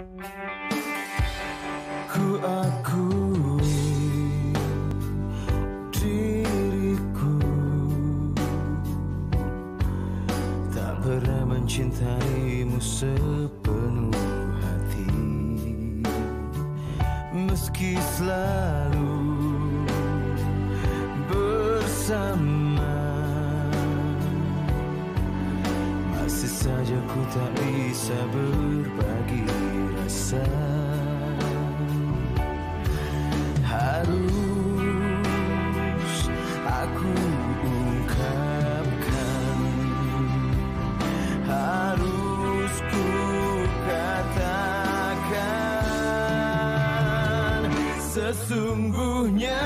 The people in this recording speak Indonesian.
Ku akui diriku Tak pernah mencintaimu sepenuh hati. Meski selalu bersama saja tak bisa berbagi rasa. Harus aku ungkapkan. Harus ku katakan Sesungguhnya